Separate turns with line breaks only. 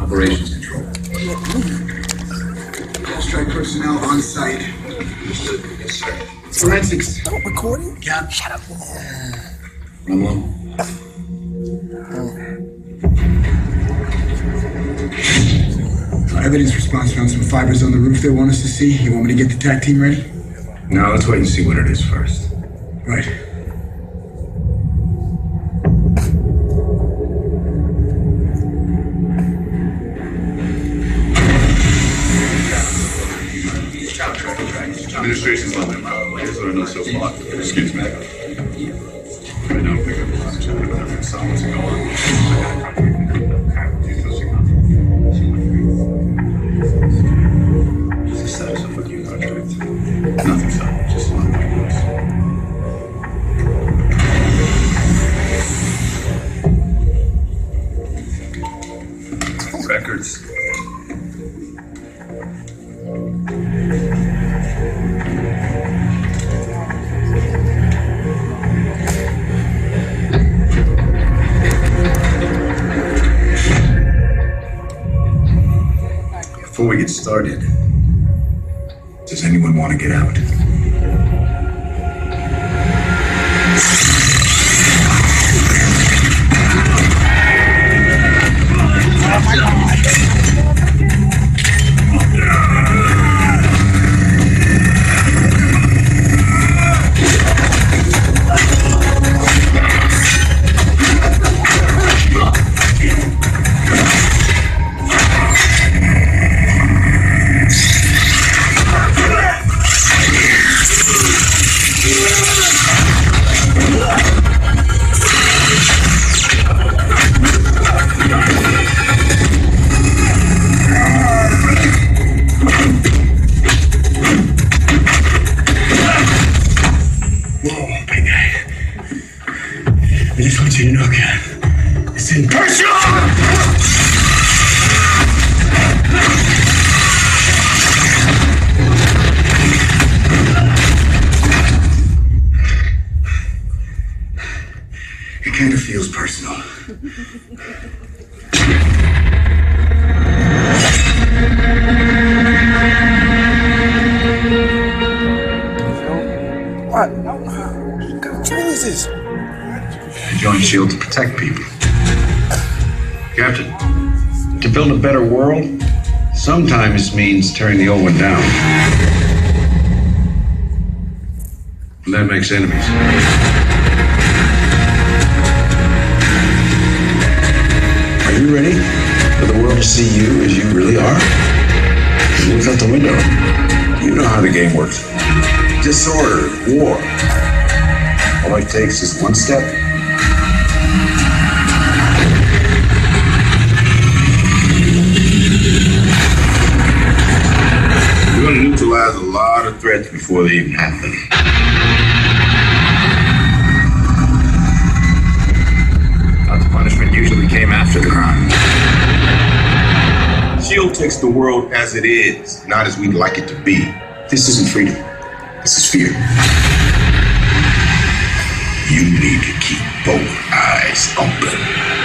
operations control.
Strike personnel on site.
Yes, sir.
Forensics.
Stop recording?
Yeah.
Shut up.
Rumlow.
Evidence response found some fibers on the roof they want us to see. You want me to get the tag team ready?
No, let's wait and see what it is first.
Right.
I'm picking up a lot of chat about different sounds that go on. Before we get started, does anyone want to get out? It kind of feels personal.
What? What kind of training is this?
I joined SHIELD to protect people.
Captain, to build a better world sometimes means tearing the old one down. And that makes enemies. Are you ready for the world to see you as you really are? Look out the window. You know how the game works. Disorder, war. All it takes is one step before they even happen.
The punishment usually came after the crime.
SHIELD takes the world as it is, not as we'd like it to be. This isn't freedom. This is fear. You need to keep both eyes open.